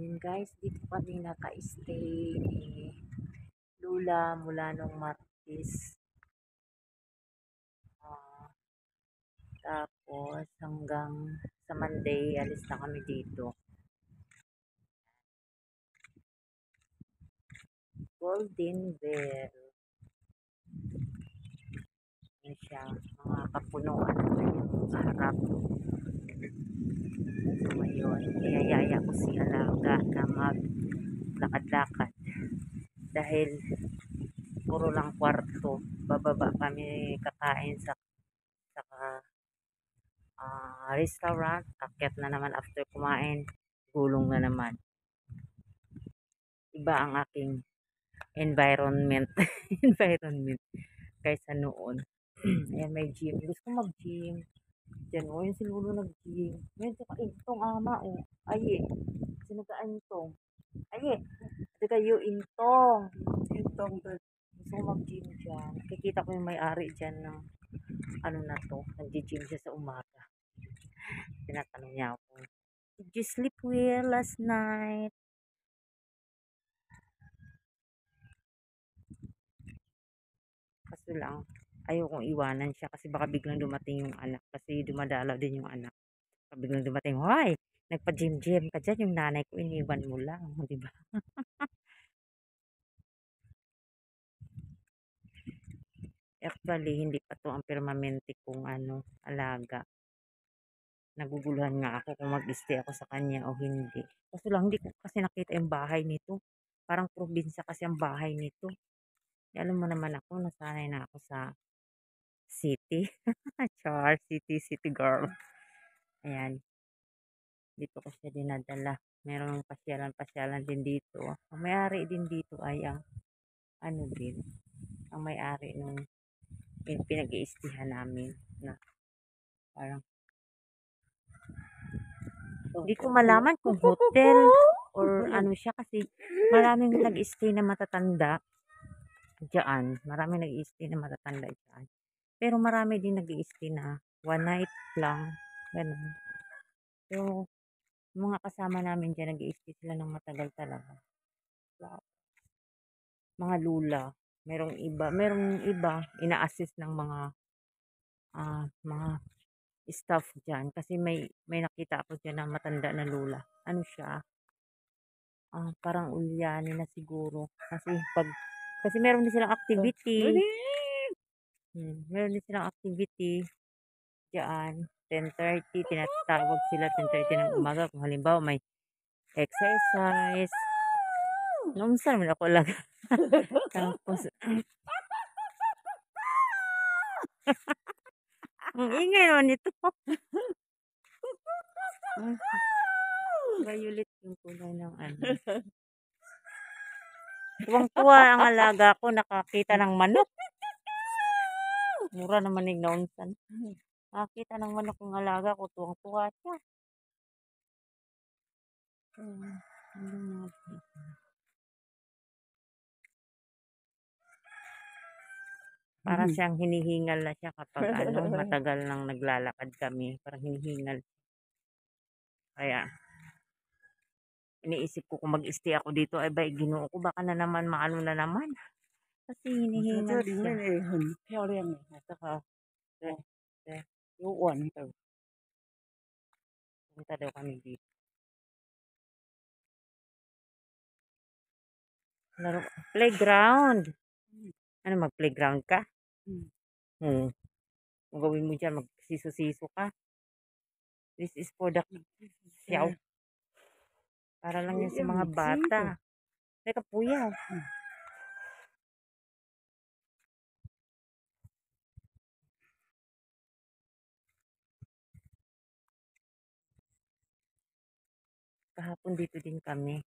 Ayun guys, dito kami naka-stay ni Lula mula nung Martes. Ah, tapos hanggang sa Monday, alis na kami dito. Golden Bell. Yan siya, mga kapunuan na yung harap. Ngayon, iyayaya ko si Alaga na maglakad-lakad. Dahil puro lang kwarto. Bababa kami kakain sa sa ah, restaurant. Akyat na naman after kumain. Gulong na naman. Iba ang aking environment. environment. Kaysa noon. Ayan, may gym. Gusto mag-gym. Diyan, o, yung si Lulu nag-gym. Ngayon, tsaka intong ama, o. Ay, eh. Sinagaan intong. Ay, eh. Ito kayo, intong. Intong. Gusto ko mag-gym dyan. Kikita ko yung may-ari dyan ng ano na to. Nag-gym siya sa umaga. Tinatanong niya ako. Did you sleep well last night? Kaso lang, ayokong iwanan siya kasi baka biglang dumating yung anak. Kasi dumadalaw din yung anak. Baka biglang dumating, Hoy, nagpa-gym-gym ka dyan. Yung nanay ko, iniwan mo lang. Di ba? Actually, hindi pa to ang permanente kong ano, alaga. Naguguluhan nga ako kung mag-stay ako sa kanya o hindi. Kaso lang, hindi ko kasi nakita yung bahay nito. Parang probinsya kasi ang bahay nito. Eh, alam mo naman ako, nasanay na ako sa city. Char, city, city girl. Ayan. Dito ko siya dinadala. Meron pasyalan-pasyalan din dito. Ang may-ari din dito ay ang ano din, ang may-ari nung pin- pinag-iistihan namin na parang hindi ko malaman kung hotel or ano siya kasi maraming nag-stay na matatanda diyan. Maraming nag-stay na matatanda diyan. Pero marami din nag-stay na one night lang. Ganun. So, mga kasama namin dyan, nag-stay sila ng matagal talaga. Wow. Mga lula. Merong iba, merong iba, ina-assist ng mga ah mga staff dyan. Kasi may, may nakita ako dyan na matanda na lula. Ano siya? Ah, parang ulyani na siguro. Kasi pag, kasi meron din silang activity. Hmm, meron din silang activity diyan. 10.30, tinatawag sila 10.30 ng umaga. Kung halimbawa may exercise. Nung saan naman ako lang. Tapos, ang ingay naman nito. Violet yung kulay ng ano. Tuwang-tuwa ang alaga ko, nakakita ng manok. Mura naman yung naunsan. Nakakita ng manok yung alaga ko, tuwang-tuwa siya. Ba? Para Mhm. siyang hinihingal na siya kapag ano, matagal nang naglalakad kami. Parang hinihingal. Kaya, iniisip ko kung mag-stay ako dito, ay ba, ginoo ko, baka na naman, maano na naman. Kasi hinihingal 这里 siya.面也很漂亮的， At saka, 有碗的。 punta daw kami dito. Laro, playground. Ano, mag-playground ka? Hmm. Hmm. Ang gawin mo dyan, magsisiso-siso ka. This is for the siyaw. Para lang yan sa mga bata. Teka, puyaw. Kahapon dito din kami.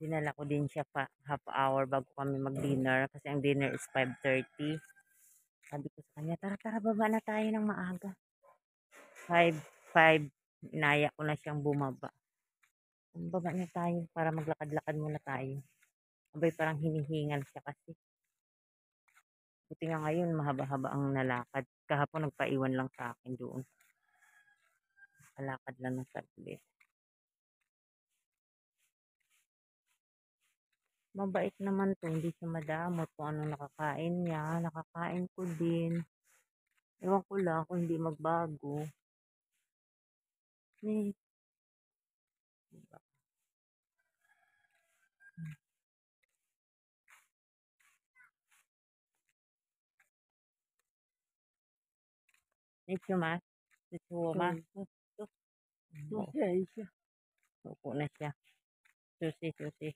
Dinala ko din siya pa half hour bago kami mag-dinner kasi ang dinner is 5.30. Sabi ko sa kanya, tara tara baba na tayo ng maaga. 5, 5, inaya ko na siyang bumaba. Baba na tayo para maglakad-lakad muna tayo. Abay parang hinihingal siya kasi. Buti nga ngayon mahaba-haba ang nalakad. Kahapon nagpaiwan lang sa akin doon. Palakad lang ng saglit. Mabait naman to, hindi siya madamot kung anong nakakain niya. Nakakain ko din. Ewan ko lang kung hindi magbago. Eh. Diba? Medyo mas. Medyo mas. Susi na siya. Suko na siya. Susi, susi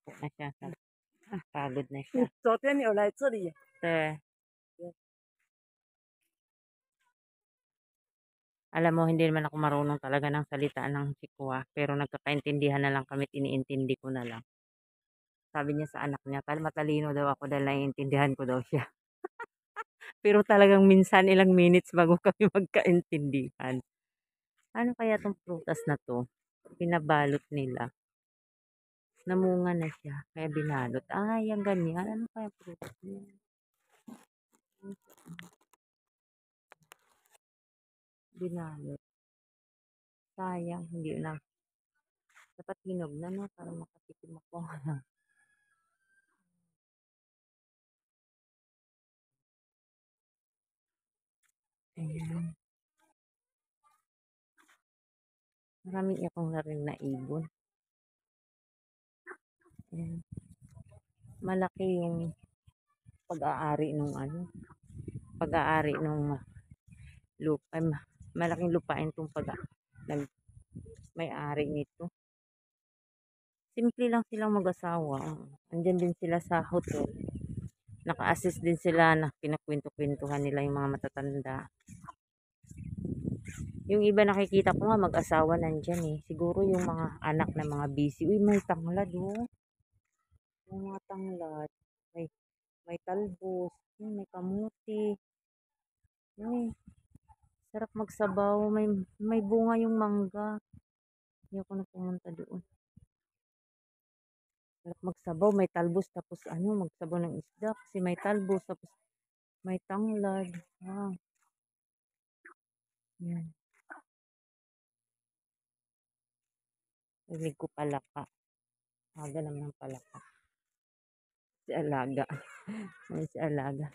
Upo na siya. Sa, pagod na siya. 昨天有来这里， Te. Alam mo, hindi naman ako marunong talaga ng salita ng Chikwa. Pero nagkakaintindihan na lang kami, iniintindi ko na lang. Sabi niya sa anak niya, tal matalino daw ako dahil naiintindihan ko daw siya. pero talagang minsan ilang minutes bago kami magkaintindihan. Ano kaya tong prutas na to? Pinabalot nila. Namunga na siya, kaya binalot. Ay, ang ganyan. Ano kaya prutas niya? Binalot. Sayang, hindi na. Dapat hinog na, no? Para makatikim ako. Ayan. Marami akong na ibon. Malaki yung pag-aari nung ano, pag-aari nung lupa, malaking lupain tong pag may-ari nito. Simple lang silang mag-asawa. Andyan din sila sa hotel. Naka-assist din sila na pinakwento-kwentuhan nila yung mga matatanda. Yung iba nakikita ko nga mag-asawa nandyan eh. Siguro yung mga anak na mga busy. Uy, may tanglad oh. Mga tanglad. May, may talbos. May kamuti. Uy, sarap magsabaw. May, may bunga yung mangga. Hindi ako na pumunta doon. Sarap magsabaw. May talbos tapos ano, magsabaw ng isda. Kasi may talbos tapos may tanglad. Ah. Yan. Rinig ko palaka. Aga naman palaka. Si Alaga. Ayan si Alaga.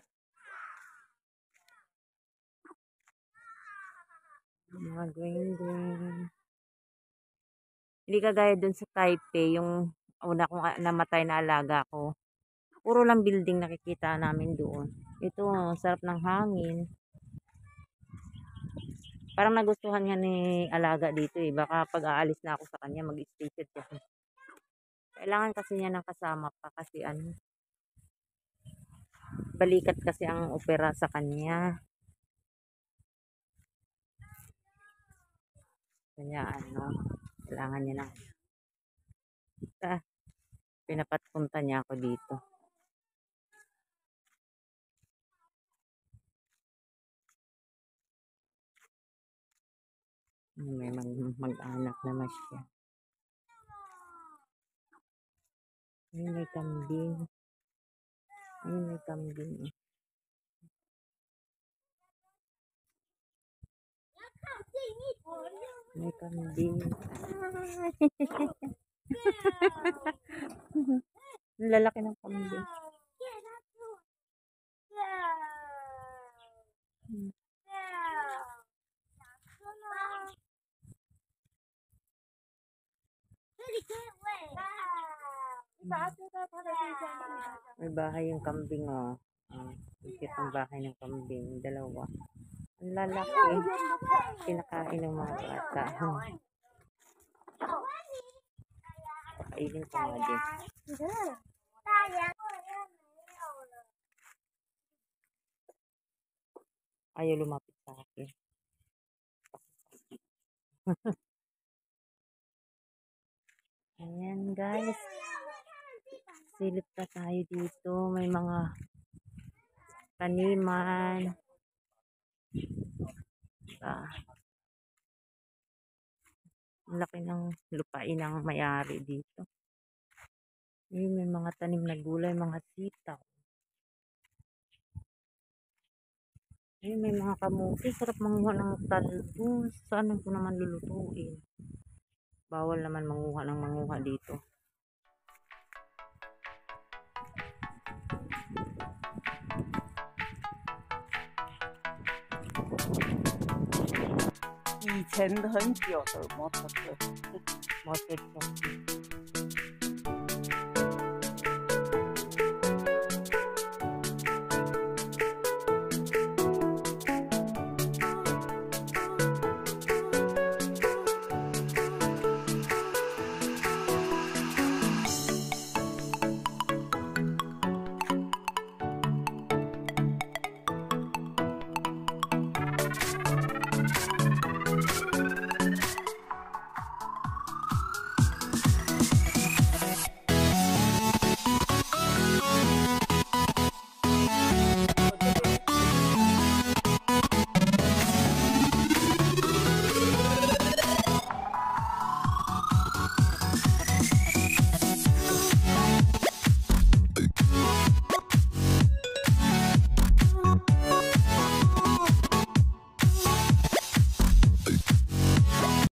Mga green. Hindi kagaya dun sa Taipei, yung una kong namatay na alaga ko. Puro lang building nakikita namin doon. Ito, sarap ng hangin. Parang nagustuhan niya ni alaga dito eh. Baka pag aalis na ako sa kanya, mag-stay siya. Kailangan kasi niya ng kasama pa kasi ano. Balikat kasi ang opera sa kanya. Kanya ano, kailangan niya ng ah, pinapapunta niya ako dito. May mag mag-anak naman siya. May kambing. Ayun, may kambing. oh. May kambing. Ang lalaki ng kambing. Hmm. May bahay yung kambing, oh. Oh, ikit ang bahay ng kambing. Dalawa. Ang lalaki. Kinakain ng mga bata. Kainin ko nga din. Ayaw lumapit sa akin. Ayan guys. Silip na tayo dito. May mga taniman. Ah. Ang laki ng lupain ng may-ari dito. Ayun, may mga tanim na gulay, mga sitaw. Ayun, may mga kamuti. Sarap manguha ng talbos. Saan ko naman lulutuin? Bawal naman manguha ng manguha dito. 以前很久的摩托车摩托车。